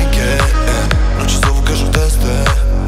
again Ночь зов тесты.